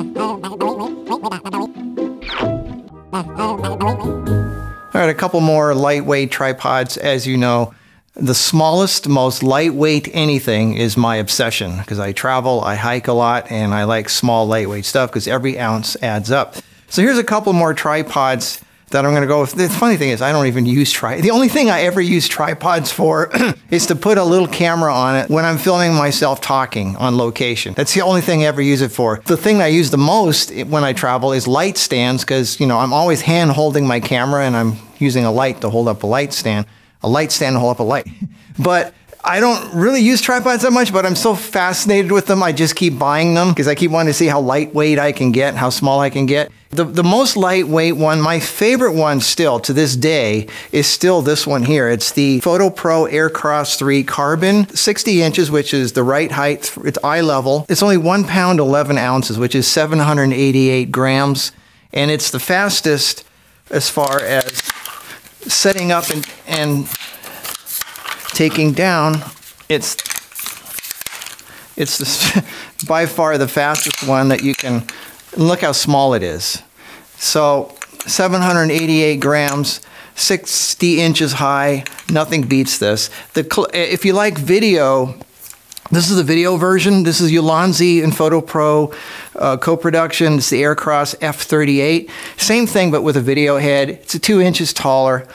All right, a couple more lightweight tripods. As you know, the smallest, most lightweight anything is my obsession because I travel, I hike a lot, and I like small, lightweight stuff because every ounce adds up. So here's a couple more tripods that I'm going to go with. The funny thing is, I don't even use tri. The only thing I ever use tripods for is to put a little camera on it when I'm filming myself talking on location. That's the only thing I ever use it for. The thing I use the most when I travel is light stands because you know I'm always hand holding my camera and I'm using a light to hold up a light stand, a light stand to hold up a light. But I don't really use tripods that much, but I'm so fascinated with them. I just keep buying them because I keep wanting to see how lightweight I can get, how small I can get. The, the most lightweight one, my favorite one still to this day, is still this one here. It's the Photo Fotopro Aircross 3 Carbon, 60 inches, which is the right height. It's eye level. It's only one pound, 11 ounces, which is 788 grams. And it's the fastest as far as setting up and, and taking down, it's it's the, by far the fastest one that you can. Look how small it is. So 788 grams, 60 inches high. Nothing beats this. The if you like video. This is the video version. This is Ulanzi and Fotopro uh, co-production. It's the Aircross F38. Same thing, but with a video head. It's two inches taller.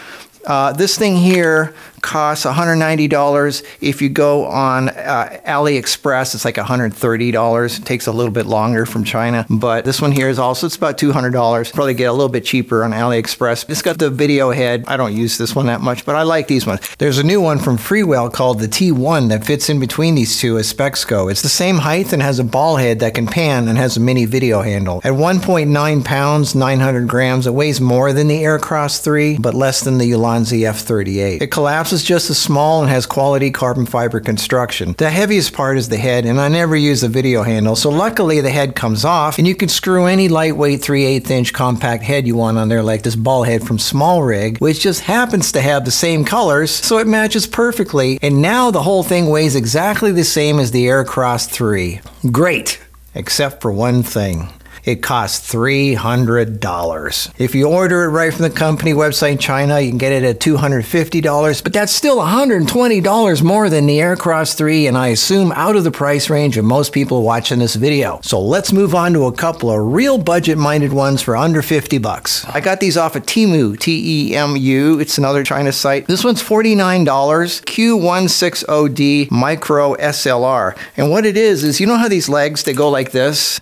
Uh, this thing here costs $190. If you go on uh, AliExpress, it's like $130. It takes a little bit longer from China, but this one here is also it's about $200. Probably get a little bit cheaper on AliExpress. It's got the video head. I don't use this one that much, but I like these ones. There's a new one from Freewell called the T1 that fits in between these two as specs go. It's the same height and has a ball head that can pan and has a mini video handle. At 1.9 pounds, 900 grams, it weighs more than the Aircross 3, but less than the Ulanzi F38. It collapses is just as small and has quality carbon fiber construction. The heaviest part is the head, and I never use a video handle, so luckily the head comes off, and you can screw any lightweight 3 8 inch compact head you want on there, like this ball head from SmallRig, which just happens to have the same colors, so it matches perfectly, and now the whole thing weighs exactly the same as the Aircross 3. Great! Except for one thing. It costs $300. If you order it right from the company website in China, you can get it at $250, but that's still $120 more than the Aircross 3 and I assume out of the price range of most people watching this video. So let's move on to a couple of real budget-minded ones for under 50 bucks. I got these off of Temu, T-E-M-U. It's another China site. This one's $49, Q160D Micro SLR. And what it is, is you know how these legs, they go like this?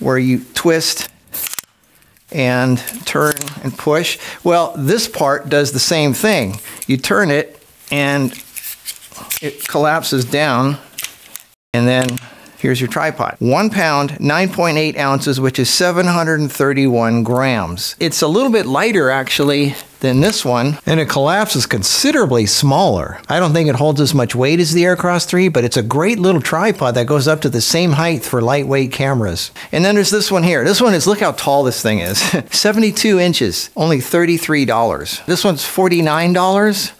Where you twist and turn and push. Well, this part does the same thing. You turn it and it collapses down and then here's your tripod. One pound, 9.8 ounces, which is 731 grams. It's a little bit lighter actually than this one, and it collapses considerably smaller. I don't think it holds as much weight as the Aircross 3, but it's a great little tripod that goes up to the same height for lightweight cameras. And then there's this one here. This one is, look how tall this thing is. 72 inches, only $33. This one's $49,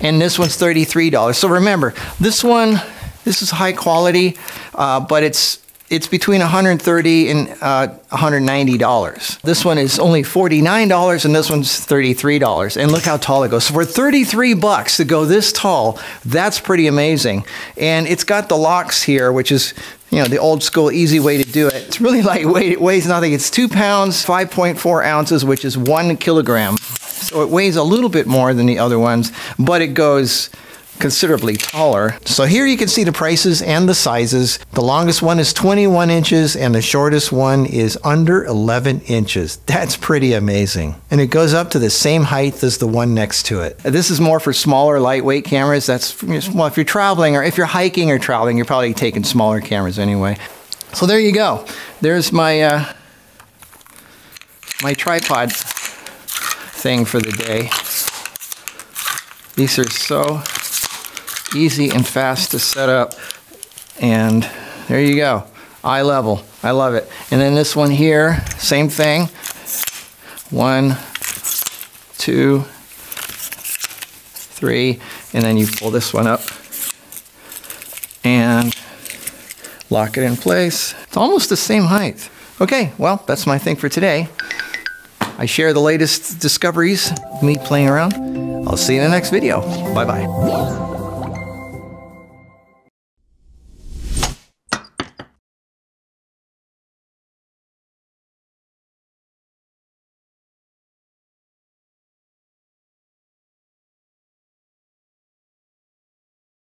and this one's $33. So remember, this one, this is high quality, uh, but it's it's between 130 and uh, 190 dollars. This one is only 49 dollars, and this one's 33 dollars. And look how tall it goes. So for 33 bucks to go this tall, that's pretty amazing. And it's got the locks here, which is you know the old school easy way to do it. It's really lightweight. It weighs nothing. It's two pounds, 5.4 ounces, which is one kilogram. So it weighs a little bit more than the other ones, but it goes considerably taller. So here you can see the prices and the sizes. The longest one is 21 inches and the shortest one is under 11 inches. That's pretty amazing. And it goes up to the same height as the one next to it. This is more for smaller lightweight cameras. That's well if you're traveling or if you're hiking or traveling, you're probably taking smaller cameras anyway. So there you go. There's my uh, my tripod thing for the day. These are so easy and fast to set up. And there you go, eye level. I love it. And then this one here, same thing. One, two, three, and then you pull this one up. And Lock it in place. It's almost the same height. Okay, well, that's my thing for today. I share the latest discoveries, me playing around. I'll see you in the next video. Bye bye.